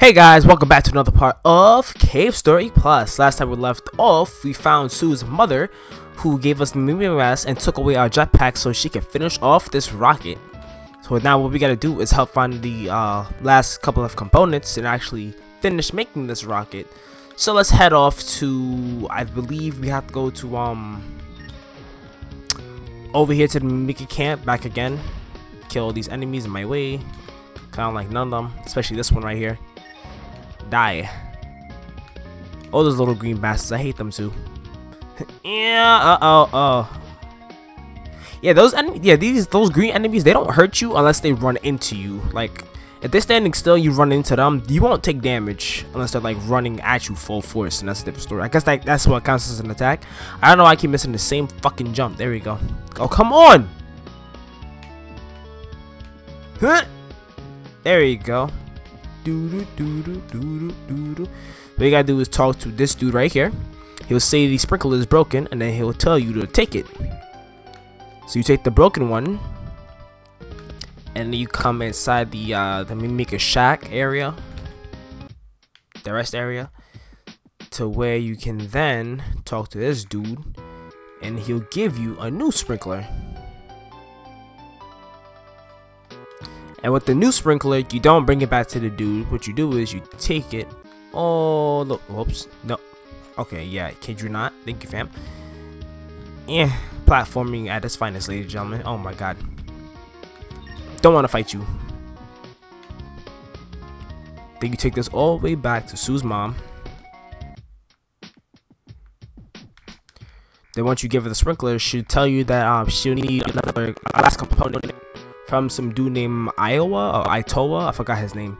Hey guys, welcome back to another part of Cave Story Plus. Last time we left off, we found Sue's mother, who gave us the rest and took away our jetpack so she can finish off this rocket. So now what we gotta do is help find the uh, last couple of components and actually finish making this rocket. So let's head off to, I believe we have to go to, um, over here to the Mickey camp, back again. Kill all these enemies in my way. Kinda like none of them, especially this one right here. Die. Oh, those little green bastards, I hate them too. yeah, uh-oh, oh. Yeah, those yeah, these, those green enemies, they don't hurt you unless they run into you. Like, if they're standing still, you run into them, you won't take damage unless they're like running at you full force, and that's a different story. I guess that, that's what counts as an attack. I don't know why I keep missing the same fucking jump. There we go. Oh, come on! Huh? There you go. What you gotta do is talk to this dude right here. He'll say the sprinkler is broken, and then he'll tell you to take it. So you take the broken one, and you come inside the uh, the Mimic Shack area, the rest area, to where you can then talk to this dude, and he'll give you a new sprinkler. And with the new sprinkler, you don't bring it back to the dude. What you do is you take it. Oh, look. Whoops. No. Okay, yeah. Kid you not. Thank you, fam. Yeah. Platforming at its finest, ladies and gentlemen. Oh my god. Don't want to fight you. Then you take this all the way back to Sue's mom. Then once you give her the sprinkler, she'll tell you that um she'll need another last component from some dude named Iowa or Itoa. I forgot his name.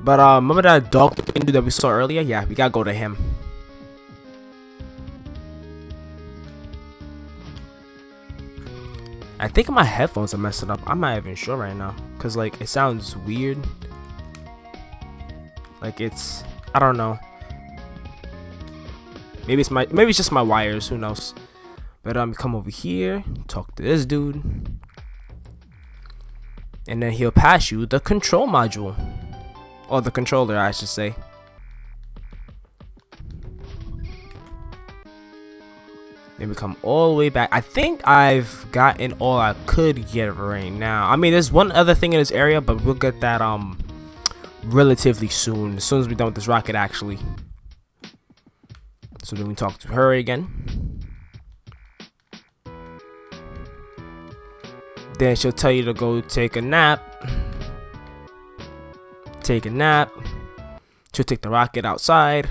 But uh, remember that dog dude that we saw earlier? Yeah, we gotta go to him. I think my headphones are messing up. I'm not even sure right now. Cause like it sounds weird. Like it's I don't know. Maybe it's my maybe it's just my wires, who knows. But um come over here, talk to this dude and then he'll pass you the control module. Or the controller I should say. Then we come all the way back. I think I've gotten all I could get right now. I mean there's one other thing in this area but we'll get that um relatively soon. As soon as we're done with this rocket actually. So then we talk to her again Then she'll tell you to go take a nap. Take a nap. She'll take the rocket outside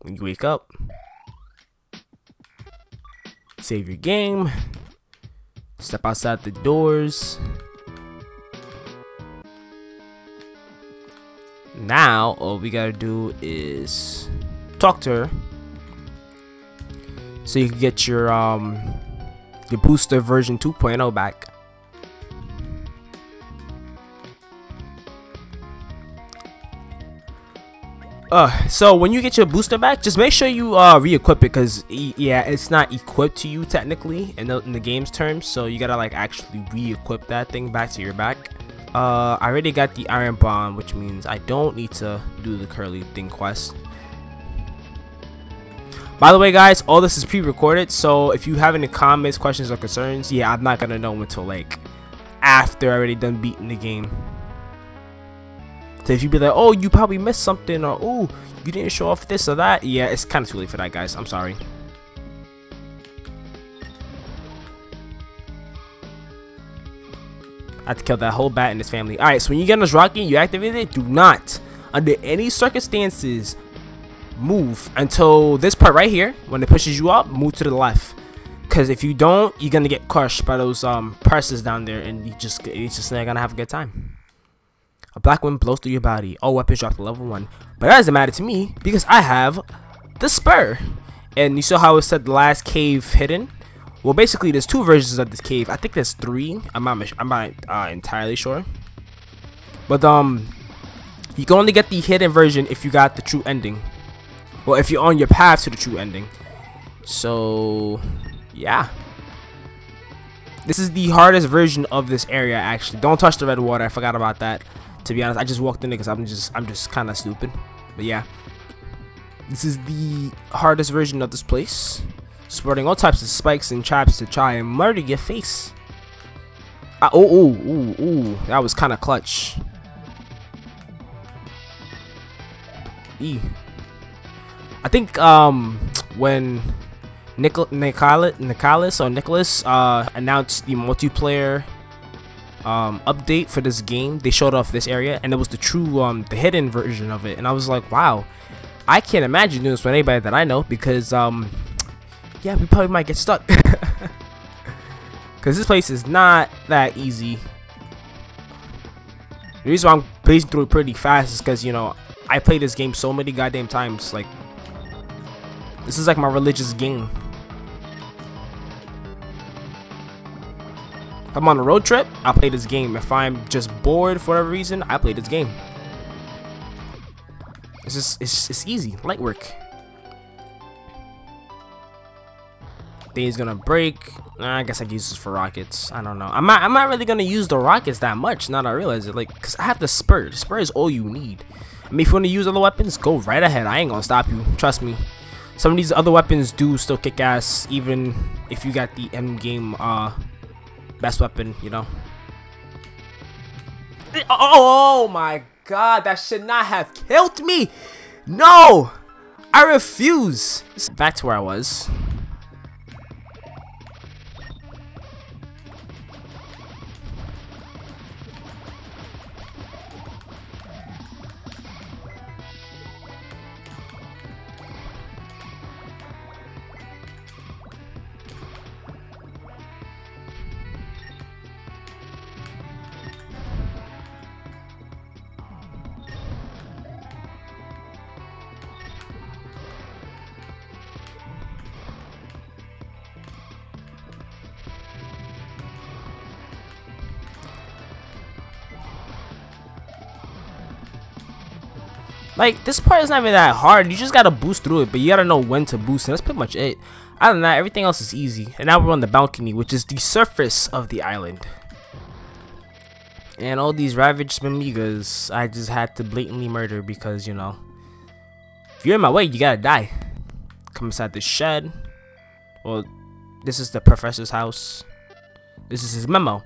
when you wake up. Save your game. Step outside the doors. Now, all we gotta do is talk to her. So you can get your um your booster version 2.0 back. Uh, so when you get your booster back, just make sure you uh re-equip it because yeah, it's not equipped to you technically in the, in the game's terms. So you gotta like actually re-equip that thing back to your back. Uh, I already got the iron bomb, which means I don't need to do the curly thing quest. By the way, guys, all this is pre-recorded, so if you have any comments, questions, or concerns, yeah, I'm not gonna know until like after I already done beating the game. So if you be like, oh, you probably missed something, or oh, you didn't show off this or that, yeah, it's kind of too late for that, guys. I'm sorry. I have to kill that whole bat and his family. Alright, so when you get on this rocket, you activate it, do not, under any circumstances, move until this part right here. When it pushes you up, move to the left. Because if you don't, you're going to get crushed by those um presses down there, and you just, it's just not going to have a good time. A black wind blows through your body. All weapons drop to level 1. But that doesn't matter to me because I have the spur. And you saw how it said the last cave hidden? Well, basically, there's two versions of this cave. I think there's three. I'm not, I'm not uh, entirely sure. But, um, you can only get the hidden version if you got the true ending. Well, if you're on your path to the true ending. So, yeah. This is the hardest version of this area, actually. Don't touch the red water. I forgot about that. To be honest, I just walked in there because I'm just I'm just kind of stupid. But yeah, this is the hardest version of this place, sporting all types of spikes and traps to try and murder your face. Uh, oh, oh, oh ooh, that was kind of clutch. E. I think um when Nicol Nicalis Nicalis or Nicalis uh announced the multiplayer um update for this game, they showed off this area and it was the true um the hidden version of it, and I was like, wow, I can't imagine doing this with anybody that I know because um yeah, we probably might get stuck. Because this place is not that easy. The reason why I'm blazing through it pretty fast is because, you know, I play this game so many goddamn times. Like, this is like my religious game. If I'm on a road trip, I play this game. If I'm just bored for whatever reason, I play this game. It's just, it's, it's easy. Light work. Thing's gonna break. I guess I'd use this for rockets. I don't know. I'm not. I'm not really gonna use the rockets that much. Now that I realize it, like, cause I have the spur. The spur is all you need. I mean, if you want to use other weapons, go right ahead. I ain't gonna stop you. Trust me. Some of these other weapons do still kick ass, even if you got the end game uh best weapon. You know. Oh, my god, that should not have killed me. No, I refuse. Back to where I was. Like, this part is not even that hard. You just gotta boost through it, but you gotta know when to boost. And that's pretty much it. Other than that, everything else is easy. And now we're on the balcony, which is the surface of the island. And all these ravaged Mimigas, I just had to blatantly murder because, you know, if you're in my way, you gotta die. Come inside the shed. Well, this is the professor's house. This is his memo.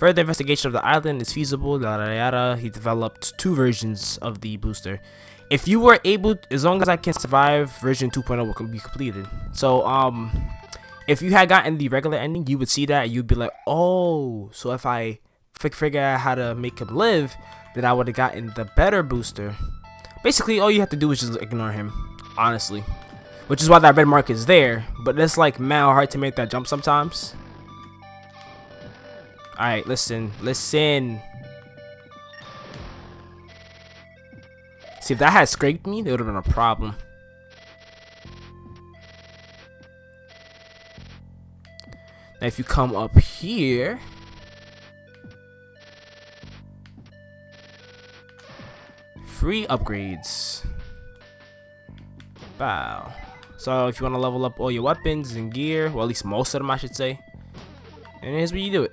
Further investigation of the island is feasible. Yada yada. He developed two versions of the booster. If you were able, as long as I can survive, version 2.0 will be completed. So, um, if you had gotten the regular ending, you would see that you'd be like, oh, so if I figure out how to make him live, then I would have gotten the better booster. Basically, all you have to do is just ignore him, honestly. Which is why that red mark is there. But it's like man hard to make that jump sometimes. Alright, listen. Listen. See, if that had scraped me, it would have been a problem. Now, if you come up here... Free upgrades. Wow. So, if you want to level up all your weapons and gear, well, at least most of them, I should say. And here's where you do it.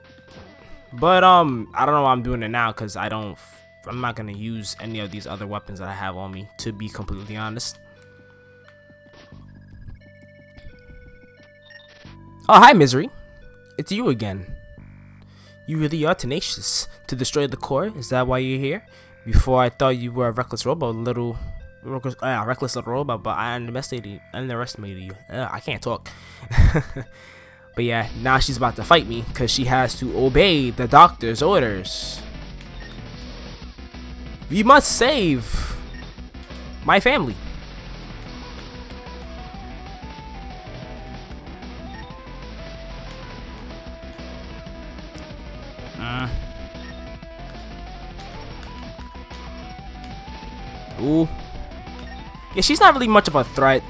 But um, I don't know why I'm doing it now because I don't. I'm not gonna use any of these other weapons that I have on me. To be completely honest. Oh, hi, Misery. It's you again. You really are tenacious. To destroy the core? Is that why you're here? Before I thought you were a reckless robot, little reckless, uh, reckless little robot, but I underestimated. Underestimated you. Uh, I can't talk. But yeah, now she's about to fight me because she has to obey the doctor's orders. We must save my family. Uh. Ooh. Yeah, she's not really much of a threat.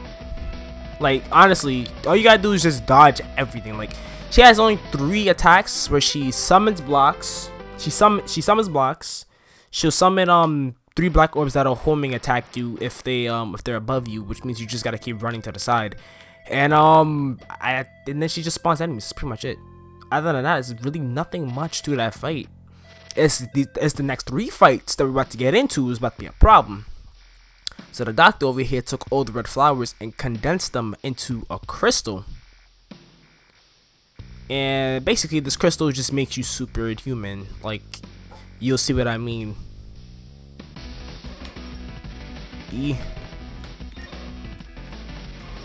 Like, honestly, all you gotta do is just dodge everything. Like, she has only three attacks where she summons blocks. She summon she summons blocks. She'll summon um three black orbs that'll homing attack you if they um if they're above you, which means you just gotta keep running to the side. And um I and then she just spawns enemies. That's pretty much it. Other than that, it's really nothing much to that fight. it's the, it's the next three fights that we're about to get into is about to be a problem. So the doctor over here took all the red flowers and condensed them into a crystal. And basically this crystal just makes you superhuman. Like, you'll see what I mean. E.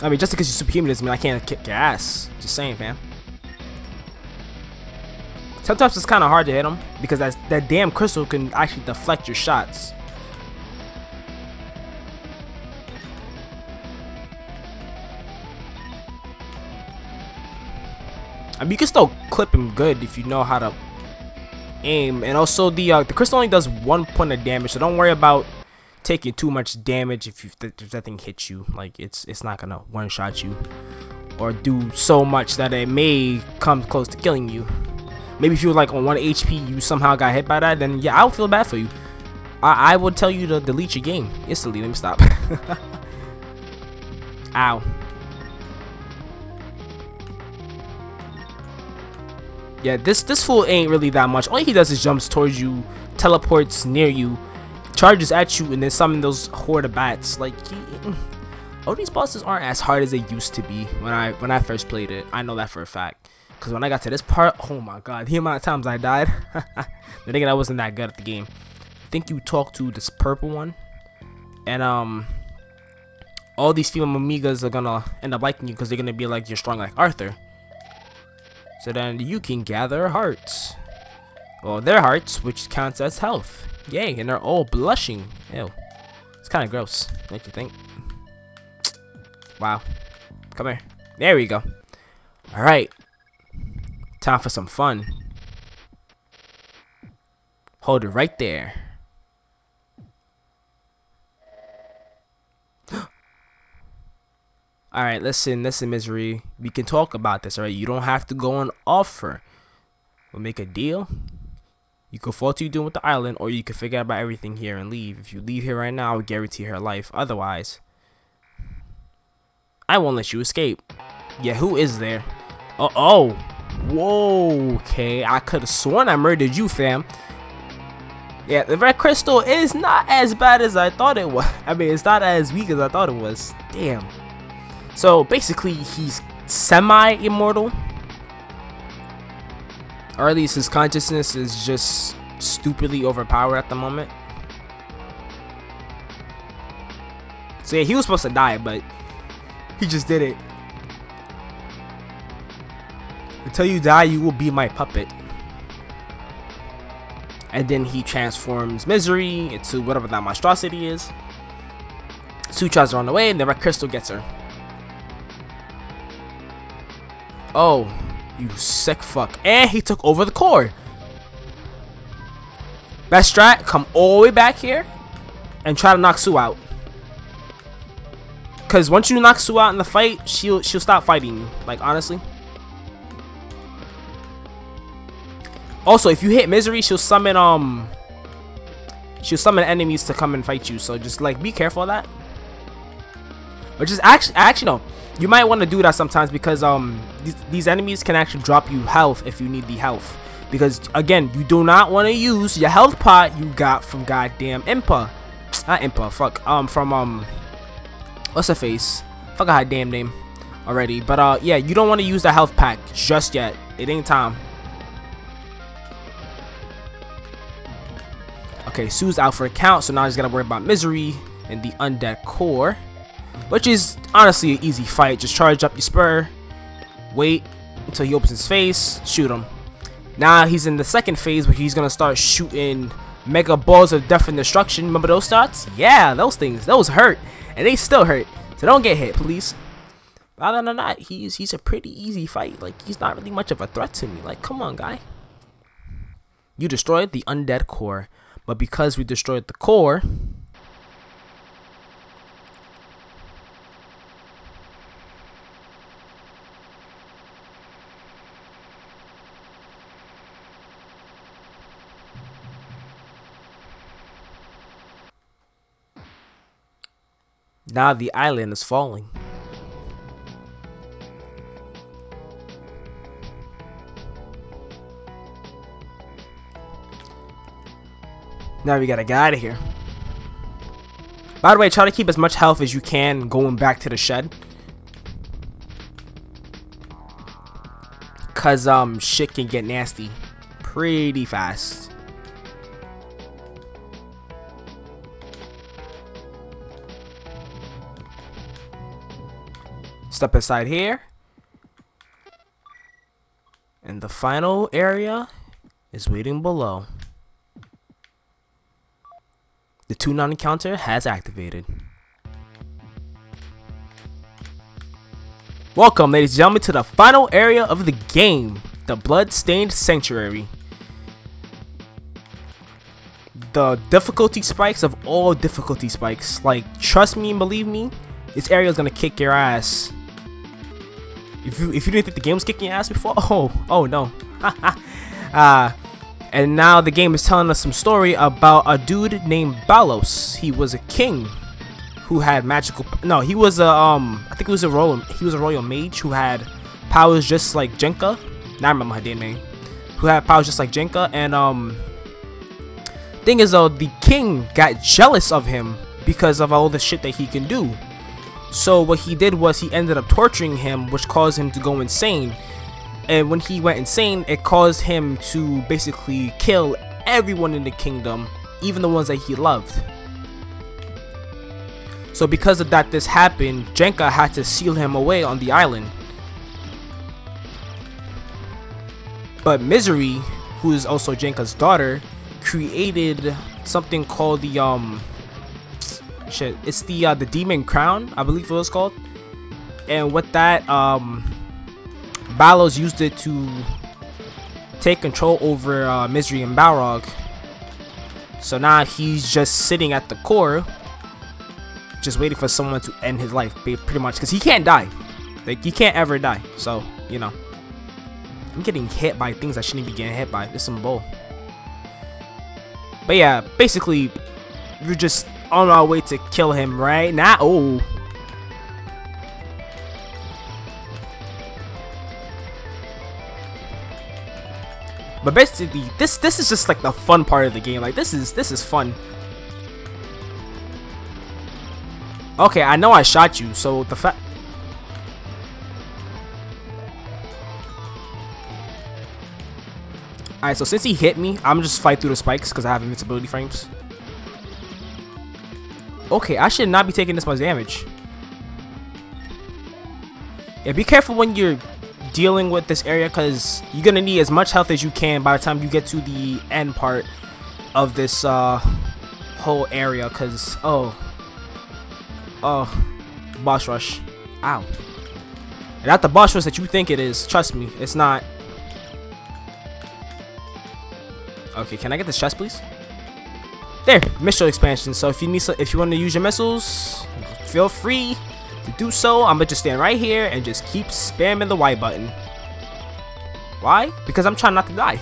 I mean, just because you're superhuman doesn't mean I can't kick your ass. Just saying, fam. Sometimes it's kind of hard to hit them because that, that damn crystal can actually deflect your shots. I mean, you can still clip him good if you know how to aim. And also, the uh, the crystal only does one point of damage, so don't worry about taking too much damage if, you, if that thing hits you. Like, it's, it's not going to one-shot you or do so much that it may come close to killing you. Maybe if you're like on 1 HP, you somehow got hit by that, then yeah, I would feel bad for you. I, I would tell you to delete your game instantly. Let me stop. Ow. Yeah, this this fool ain't really that much. All he does is jumps towards you, teleports near you, charges at you, and then summon those horde of bats. Like, he, all these bosses aren't as hard as they used to be when I when I first played it. I know that for a fact. Cause when I got to this part, oh my god, the amount of times I died. the thinking I wasn't that good at the game. I think you talk to this purple one, and um, all these female Mimigas are gonna end up liking you because they're gonna be like you're strong like Arthur. So then you can gather hearts. Well, their hearts, which counts as health. Yay, and they're all blushing. Ew. It's kind of gross, don't you think? Wow. Come here. There we go. Alright. Time for some fun. Hold it right there. Alright, listen, listen, Misery. We can talk about this, alright? You don't have to go on offer. We'll make a deal. You can fall to you doing with the island, or you can out about everything here and leave. If you leave here right now, I will guarantee her life. Otherwise, I won't let you escape. Yeah, who is there? Uh oh. Whoa, okay. I could have sworn I murdered you, fam. Yeah, the red crystal is not as bad as I thought it was. I mean, it's not as weak as I thought it was. Damn. So basically, he's semi-immortal. Or at least his consciousness is just stupidly overpowered at the moment. So yeah, he was supposed to die, but he just did it. Until you die, you will be my puppet. And then he transforms Misery into whatever that monstrosity is. Sutras are on the way, and the Red Crystal gets her. Oh, you sick fuck. And he took over the core. That strat, come all the way back here and try to knock Sue out. Cause once you knock Sue out in the fight, she'll she'll stop fighting you. Like honestly. Also, if you hit Misery, she'll summon um she'll summon enemies to come and fight you. So just like be careful of that. But just actually actually no. You might want to do that sometimes because um these, these enemies can actually drop you health if you need the health. Because again you do not want to use your health pot you got from goddamn impa. Not impa fuck um from um what's her face? Forgot her damn name already. But uh yeah you don't want to use the health pack just yet. It ain't time. Okay sue's out for a count so now just gotta worry about misery and the undead core which is honestly an easy fight. Just charge up your spur, wait until he opens his face, shoot him. Now he's in the second phase where he's gonna start shooting mega balls of death and destruction. Remember those shots? Yeah, those things, those hurt, and they still hurt. So don't get hit, please. Other than that, he's he's a pretty easy fight. Like he's not really much of a threat to me. Like come on, guy. You destroyed the undead core, but because we destroyed the core, Now the island is falling. Now we gotta get out of here. By the way, try to keep as much health as you can going back to the shed. Cause um shit can get nasty pretty fast. Step aside here. And the final area is waiting below. The two non-encounter has activated. Welcome, ladies and gentlemen, to the final area of the game, the Bloodstained Sanctuary. The difficulty spikes of all difficulty spikes. Like, trust me and believe me, this area is gonna kick your ass. If you if you didn't think the game was kicking ass before, oh oh no. uh, and now the game is telling us some story about a dude named Ballos. He was a king who had magical. No, he was a um. I think he was a royal. He was a royal mage who had powers just like Jenka. Now I remember her damn name. Who had powers just like Jenka. And um. Thing is though, the king got jealous of him because of all the shit that he can do. So what he did was he ended up torturing him, which caused him to go insane. And when he went insane it caused him to basically kill everyone in the kingdom even the ones that he loved. So because of that this happened Jenka had to seal him away on the island. But Misery who is also Jenka's daughter created something called the um shit it's the uh, the demon crown I believe it was called and with that um Ballos used it to take control over uh, Misery and Balrog. So now he's just sitting at the core, just waiting for someone to end his life, pretty much, because he can't die. Like, he can't ever die. So, you know. I'm getting hit by things I shouldn't be getting hit by. This some bull. But yeah, basically, we're just on our way to kill him right now. Oh, But basically, this this is just like the fun part of the game. Like this is this is fun. Okay, I know I shot you, so the fact. Alright, so since he hit me, I'm just fight through the spikes because I have invincibility frames. Okay, I should not be taking this much damage. Yeah, be careful when you're dealing with this area because you're gonna need as much health as you can by the time you get to the end part of this uh, whole area because oh. Oh boss rush. Ow. Not the boss rush that you think it is trust me it's not. Okay can I get this chest please there missile expansion so if you need if you want to use your missiles feel free to do so, I'm gonna just stand right here and just keep spamming the Y button. Why? Because I'm trying not to die.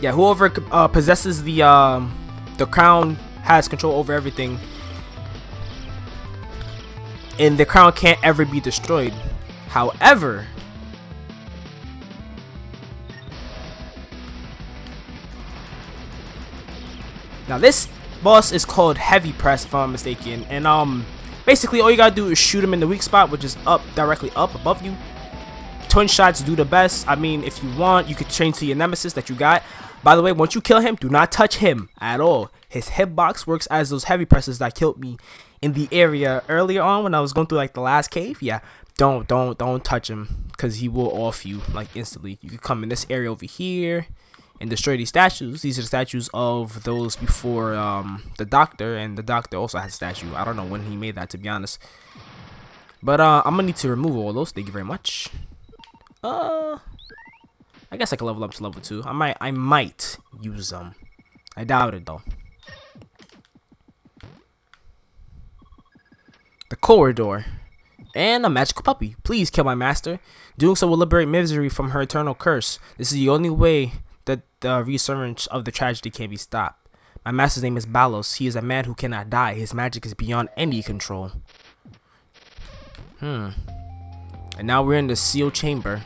Yeah, whoever uh, possesses the um, the crown has control over everything. And the crown can't ever be destroyed. However, now this boss is called Heavy Press if I'm not mistaken. And um Basically, all you gotta do is shoot him in the weak spot, which is up, directly up above you. Twin shots do the best. I mean, if you want, you could change to your nemesis that you got. By the way, once you kill him, do not touch him at all. His hitbox works as those heavy presses that killed me in the area earlier on when I was going through like the last cave. Yeah, don't, don't, don't touch him because he will off you like instantly. You can come in this area over here and destroy these statues. These are the statues of those before um, the Doctor, and the Doctor also has a statue. I don't know when he made that, to be honest. But uh, I'm gonna need to remove all those. Thank you very much. Uh, I guess I can level up to level two. I might, I might use them. I doubt it though. The corridor. And a magical puppy. Please kill my master. Doing so will liberate Misery from her eternal curse. This is the only way that the resurgence of the tragedy can be stopped. My master's name is Ballos. He is a man who cannot die. His magic is beyond any control. Hmm. And now we're in the sealed chamber.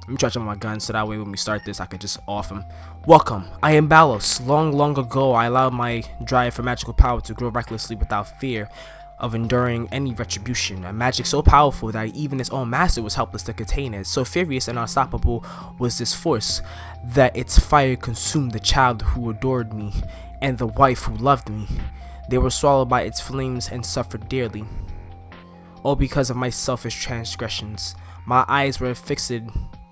Let me charge up my gun so that way when we start this, I could just off him. Welcome, I am Ballos. Long, long ago, I allowed my drive for magical power to grow recklessly without fear of enduring any retribution. A magic so powerful that even its own master was helpless to contain it. So furious and unstoppable was this force that its fire consumed the child who adored me and the wife who loved me. They were swallowed by its flames and suffered dearly. All because of my selfish transgressions. My eyes were fixed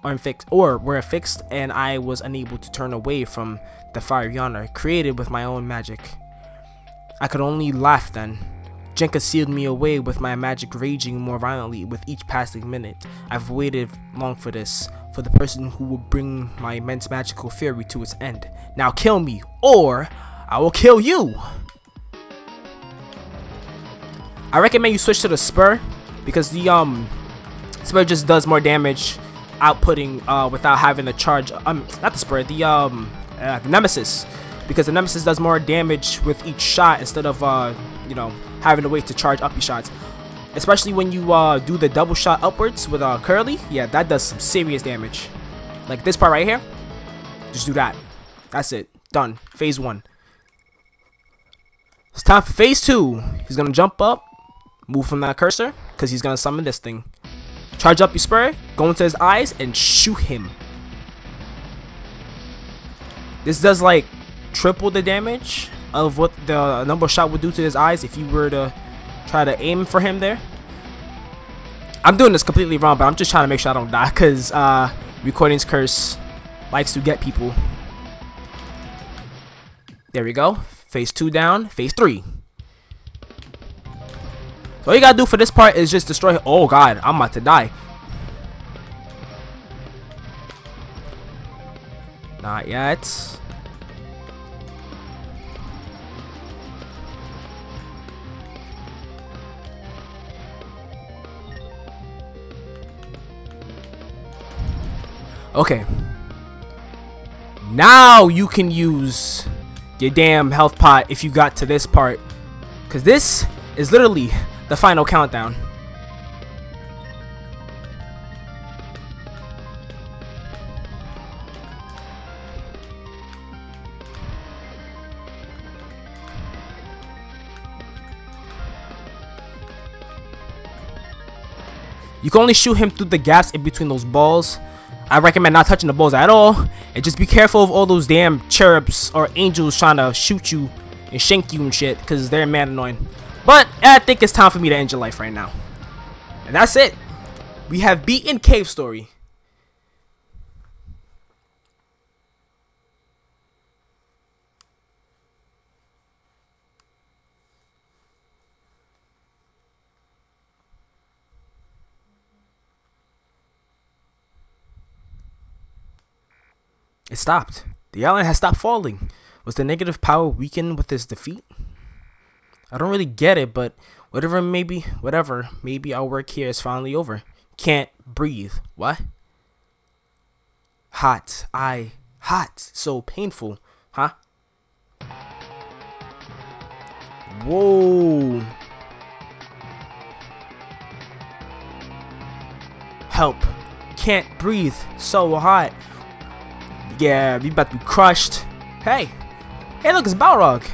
or fixed or were fixed and I was unable to turn away from the fire yonder, created with my own magic. I could only laugh then Jenka sealed me away with my magic raging more violently with each passing minute. I've waited long for this, for the person who will bring my immense magical fury to its end. Now kill me, or I will kill you! I recommend you switch to the Spur, because the um Spur just does more damage outputting uh, without having to charge, um, not the Spur, the um, uh, the Nemesis, because the Nemesis does more damage with each shot instead of, uh, you know, having a way to charge up your shots. Especially when you uh, do the double shot upwards with uh, Curly. Yeah, that does some serious damage. Like this part right here. Just do that. That's it. Done. Phase one. It's time for phase two. He's going to jump up. Move from that cursor. Because he's going to summon this thing. Charge up your spray. Go into his eyes and shoot him. This does like triple the damage of what the number shot would do to his eyes if you were to try to aim for him there. I'm doing this completely wrong, but I'm just trying to make sure I don't die because uh, Recording's Curse likes to get people. There we go. Phase 2 down. Phase 3. So all you gotta do for this part is just destroy. Oh god, I'm about to die. Not yet. Okay. Now you can use your damn health pot if you got to this part. Because this is literally the final countdown. You can only shoot him through the gaps in between those balls I recommend not touching the balls at all. And just be careful of all those damn cherubs or angels trying to shoot you and shank you and shit. Because they're man annoying. But I think it's time for me to end your life right now. And that's it. We have beaten Cave Story. It stopped. The island has stopped falling. Was the negative power weakened with this defeat? I don't really get it, but whatever maybe whatever, maybe our work here is finally over. Can't breathe. What? Hot. I hot. So painful. Huh? Whoa. Help. Can't breathe. So hot. Yeah, we about to be crushed. Hey, hey look, it's Balrog.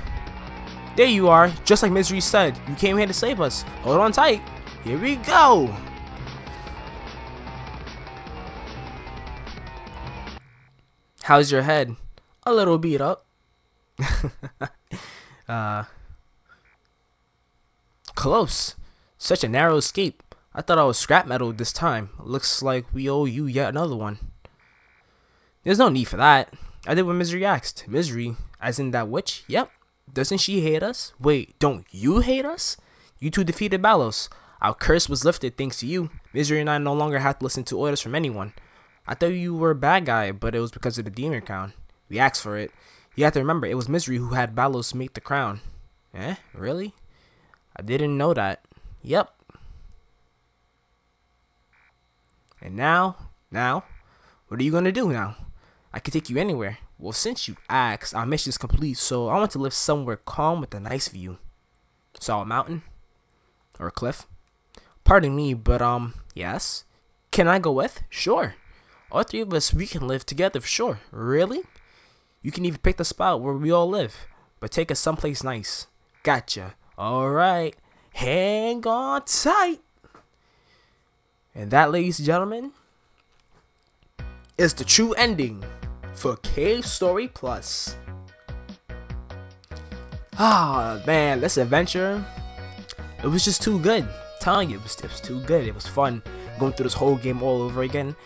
There you are, just like Misery said. You came here to save us. Hold on tight. Here we go. How's your head? A little beat up. uh, close. Such a narrow escape. I thought I was scrap metal this time. Looks like we owe you yet another one. There's no need for that. I did what Misery asked. Misery, as in that witch? Yep. Doesn't she hate us? Wait, don't you hate us? You two defeated Ballos. Our curse was lifted thanks to you. Misery and I no longer have to listen to orders from anyone. I thought you were a bad guy, but it was because of the demon crown. We asked for it. You have to remember, it was Misery who had Ballos make the crown. Eh? Really? I didn't know that. Yep. And now, now, what are you gonna do now? I can take you anywhere. Well, since you asked, our mission is complete, so I want to live somewhere calm with a nice view. Saw a mountain? Or a cliff? Pardon me, but um, yes. Can I go with? Sure. all three of us, we can live together for sure. Really? You can even pick the spot where we all live, but take us someplace nice. Gotcha. Alright. Hang on tight. And that, ladies and gentlemen, is the true ending for Cave Story Plus. Ah, man, this adventure, it was just too good. I'm telling you, it was, it was too good. It was fun going through this whole game all over again.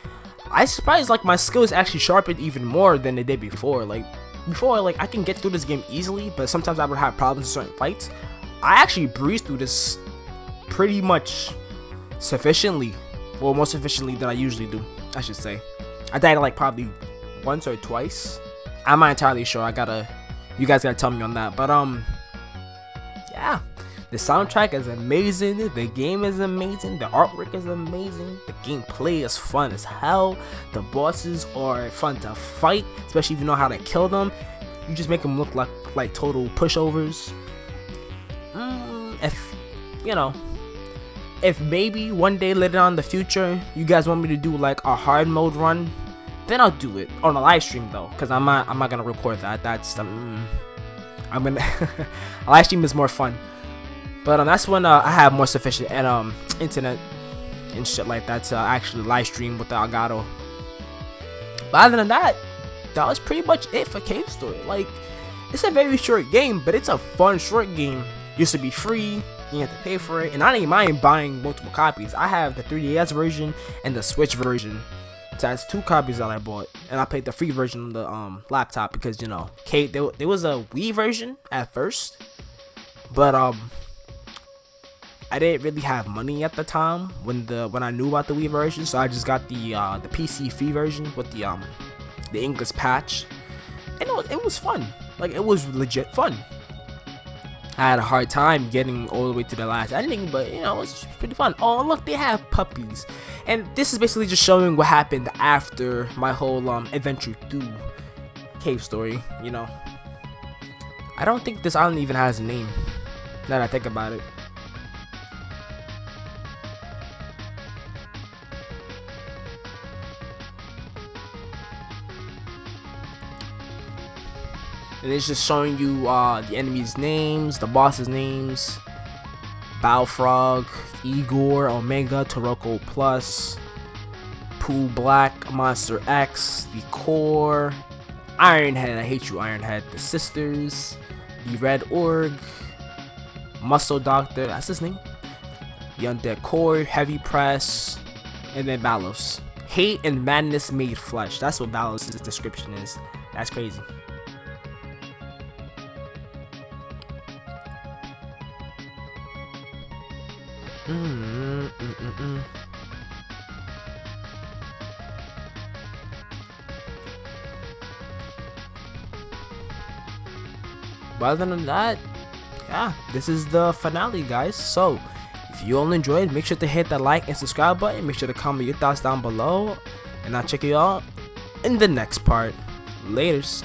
I surprised like my skills actually sharpened even more than they did before. Like before, like I can get through this game easily, but sometimes I would have problems in certain fights. I actually breezed through this pretty much sufficiently, well, more sufficiently than I usually do. I should say. I died like probably once or twice. I'm not entirely sure. I gotta, you guys gotta tell me on that. But um, yeah, the soundtrack is amazing. The game is amazing. The artwork is amazing. The gameplay is fun as hell. The bosses are fun to fight, especially if you know how to kill them. You just make them look like like total pushovers. Mm, if you know, if maybe one day later on in the future you guys want me to do like a hard mode run, then I'll do it on a live stream though, cause I'm not I'm not gonna record that. That's um, I'm gonna a live stream is more fun. But um, that's when uh, I have more sufficient and um internet and shit like that to actually live stream with the Elgato. But other than that, that was pretty much it for Cave Story. Like, it's a very short game, but it's a fun short game. Used to be free, you have to pay for it, and I didn't mind buying multiple copies. I have the 3DS version and the Switch version. So that's two copies that I bought, and I played the free version on the um laptop because you know, Kate there, there was a Wii version at first, but um I didn't really have money at the time when the when I knew about the Wii version, so I just got the uh, the PC free version with the um the English patch, and it was, it was fun. Like it was legit fun. I had a hard time getting all the way to the last ending, but you know it was pretty fun. Oh look, they have puppies, and this is basically just showing what happened after my whole um adventure through Cave Story. You know, I don't think this island even has a name. Now that I think about it. And it's just showing you uh, the enemies' names, the bosses' names, Balfrog, Igor, Omega, Toroko Plus, Pooh Black, Monster X, the Core, Ironhead, I hate you Ironhead, the Sisters, the Red Org, Muscle Doctor, that's his name, the Undead Core, Heavy Press, and then Ballos. Hate and Madness Made Flesh, that's what Ballos' description is. That's crazy. Other than that, yeah, this is the finale, guys. So, if you all enjoyed, make sure to hit that like and subscribe button. Make sure to comment your thoughts down below. And I'll check you out in the next part. Laters.